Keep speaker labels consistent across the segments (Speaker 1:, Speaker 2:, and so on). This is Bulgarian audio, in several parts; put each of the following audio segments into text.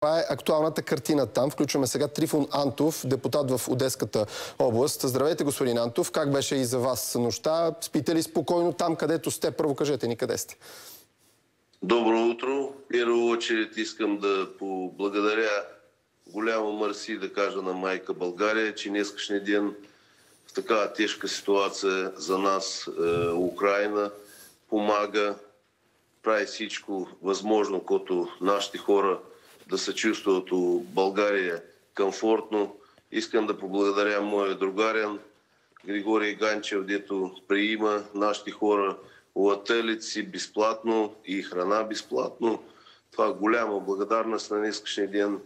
Speaker 1: Това е актуалната картина там. Включваме сега Трифон Антов, депутат в Одеската област. Здравейте, господин Антов. Как беше и за вас нощта? Спите ли спокойно там, където сте? Първо кажете ни къде сте.
Speaker 2: Добро утро. Първо очередь искам да поблагодаря голямо мърси да кажа на майка България, че днескашния ден в такава тежка ситуация за нас е, Украина помага, прави всичко възможно, като нашите хора да се чувстват у България комфортно. Искам да поблагодаря моя другарен Григорий Ганчев, дето приима нашите хора лателици безплатно и храна безплатно. Това е голяма благодарност на днескашния ден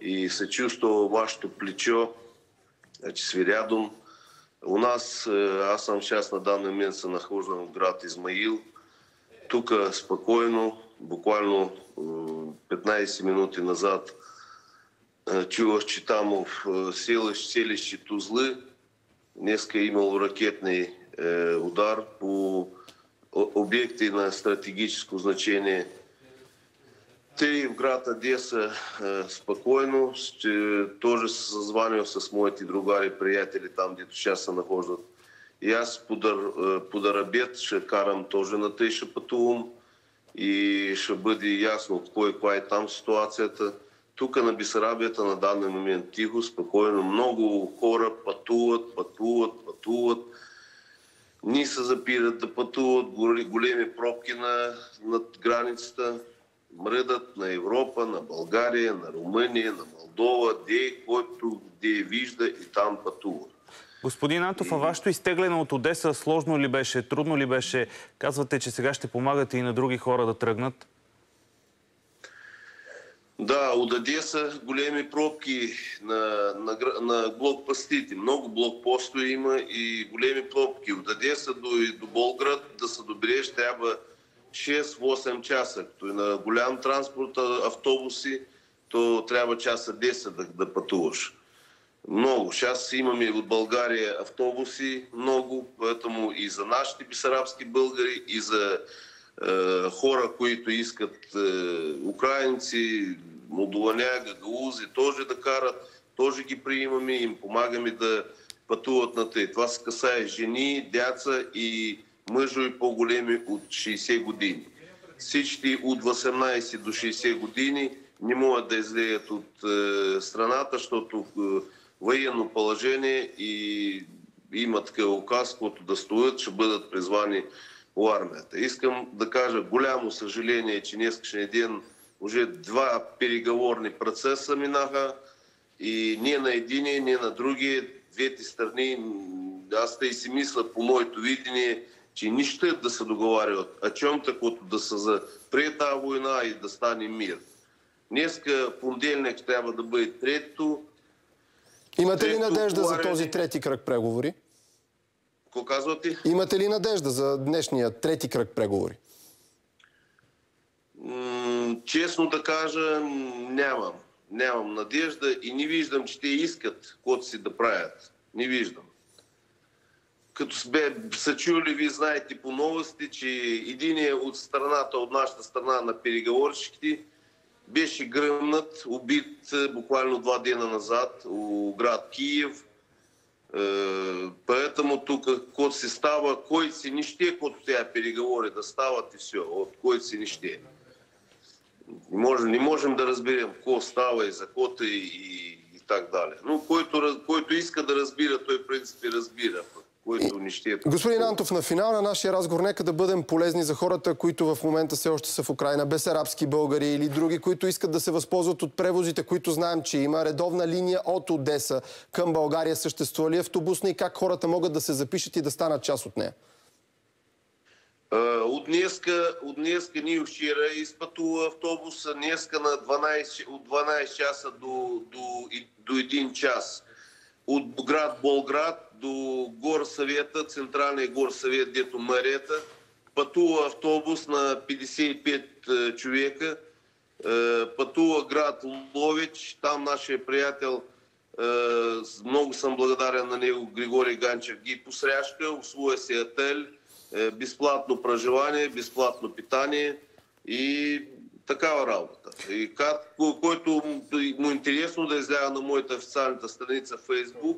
Speaker 2: и се чувства вашето плечо, че сви рядом. У нас, аз съм сейчас на данный момент се нахождам в град Измаил. Тук спокойно, буквално 15 минути назад чувах, че там в селище Тузли днеска е имало ракетний удар по обекти на стратегическо значение. Те в град Одеса спокойно. Ще, тоже се съзванил с моите другари, приятели там, дето сейчас се нахождат. И аз подар, подар обед ще карам тоже на тъй ще пътувам и ще бъде ясно кой каква е там ситуацията. Тук на Бисарабията на данный момент тихо, спокойно. Много хора пътуват, пътуват, пътуват. Ни се запират да пътуват, големи пробки на, над границата. Мръдат на Европа, на България, на Румъния, на Молдова, де, който де вижда и там пътува.
Speaker 3: Господин Антов, а вашето изтегляне от Одеса сложно ли беше, трудно ли беше? Казвате, че сега ще помагате и на други хора да тръгнат.
Speaker 2: Да, от Одеса големи пробки на, на, на блокпостите. Много блокпосто има и големи пробки. От Одеса до, до Болград да се добереш трябва 6-8 часа. Като и на голям транспорт автобуси, то трябва часа 10 да, да пътуваш. Много. Сейчас имаме от България автобуси много, поэтому и за нашите бисарабски българи, и за е, хора, които искат е, украинци, молдованя, гагалузи, тоже да карат, тоже ги приимаме и им помагаме да пътуват на тъй. Това се касае жени, деца и мъжови по-големи от 60 години. Всички от 18 до 60 години не могат да излеят от е, страната, защото е, военно положение и има такъв указ, който да стоят, ще бъдат призвани у армията. Искам да кажа голямо съжаление, че днескашния ден уже два переговорни процеса минаха и ние на единия, ние на другия, двете страни, аз те и си мисля по моето видение, че не ще да се договарят о чем такото да се запре тази война и да стане мир. Днеска понеделник трябва да бъде трето,
Speaker 1: Имате ли надежда за този трети кръг преговори?
Speaker 2: Какво казвате?
Speaker 1: Имате ли надежда за днешния трети кръг преговори?
Speaker 2: честно да кажа, нямам. Нямам надежда и не виждам, че те искат каквото си да правят. Не виждам. Като сме са чули, ви знаете по новости, че един е от страната, от нашата страна на переговорщиките, беше гръмнат, убит е, буквално два дена назад у град Киев. Е, поэтому тук, кой се става, кой си не ще, когато тя переговори да стават и все, от кой си не ще. Не можем, не можем да разберем какво става и за кота и, и, и так далее. Но който, който иска да разбира, той в принципе разбира което ни ще е...
Speaker 1: Господин Антов, на финал на нашия разговор, нека да бъдем полезни за хората, които в момента все още са в Украина, безарабски българи или други, които искат да се възползват от превозите, които знаем, че има редовна линия от Одеса към България. Съществува ли автобусна и как хората могат да се запишат и да станат част от нея?
Speaker 2: От днеска, от днеска ние вчера изпътува автобуса, днеска на 12, от 12 часа до, до, до 1 час. От град Болград до горсъвета, централния горсъвет, дето мърета, пътува автобус на 55 е, човека, е, пътува град Лович, там нашия приятел, е, много съм благодарен на него, Григорий Ганчев, ги посряшка, услуга си отел, безплатно проживание, безплатно питание и Такава работа. И как, ко- който му- е интересно да изляга на моята официалната страница в Facebook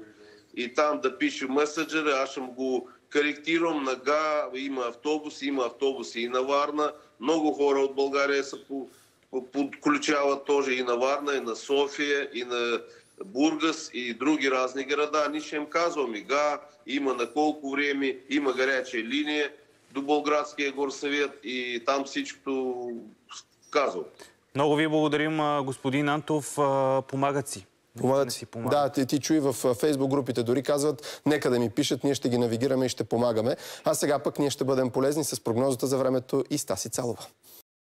Speaker 2: и там да пише меседжера, аз ще му го коректирам нага, има автобуси, има автобуси и на Варна. Много хора от България се по- по- подключават тоже и на Варна, и на София, и на Бургас и други разни града. Ние ще им казваме, га, има на колко време, има горяча линия до Болградския горсъвет и там всичкото казвам.
Speaker 3: Много ви благодарим, господин Антов. Помагат си.
Speaker 1: Помагат си.
Speaker 3: помагат.
Speaker 1: Да, ти, ти чуи в фейсбук групите дори казват, нека да ми пишат, ние ще ги навигираме и ще помагаме. А сега пък ние ще бъдем полезни с прогнозата за времето и Стаси Цалова.